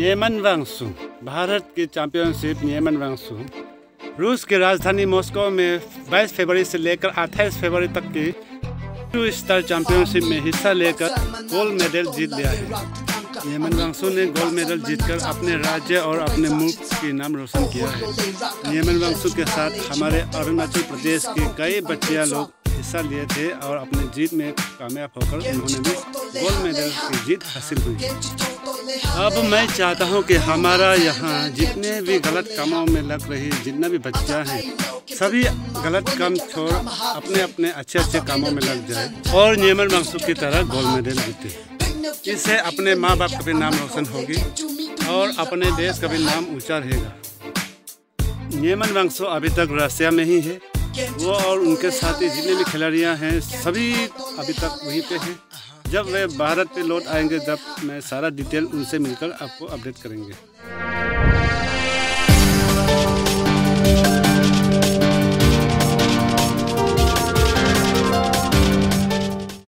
नियमन वांगसु भारत की चैंपियनशिप नियमन वांगसु रूस की राजधानी मॉस्को में 22 फरवरी से लेकर 28 फरवरी तक की टू स्टार चैंपियनशिप में हिस्सा लेकर गोल्ड मेडल जीत लिया है। नियमन वांगसु ने गोल्ड मेडल जीतकर अपने राज्य और अपने मुल्क के नाम रोशन किया है। नियमन वांगसु के साथ हमारे अरुणाचल प्रदेश के कई बच्चियाँ लोग हिस्सा लिए थे और अपनी जीत में कामयाब होकर उन्होंने भी गोल्ड मेडल की जीत हासिल हुई। अब मैं चाहता हूँ कि हमारा यहाँ जितने भी गलत कामों में लग रही जितना भी बच्चा हैं, सभी गलत काम छोड़ अपने अपने अच्छे अच्छे कामों में लग जाए और नियमन वांगसु की तरह गोल्ड मेडल जीते। इससे अपने माँ बाप का भी नाम रोशन होगी और अपने देश का भी नाम ऊँचा रहेगा। नियमन वांगसु अभी तक रसिया में ही है। वो और उनके साथी जितने भी खिलाड़ियाँ हैं, सभी अभी तक वहीं पे हैं। जब वे भारत पे लौट आएँगे तब मैं सारा डिटेल उनसे मिलकर आपको अपडेट करेंगे।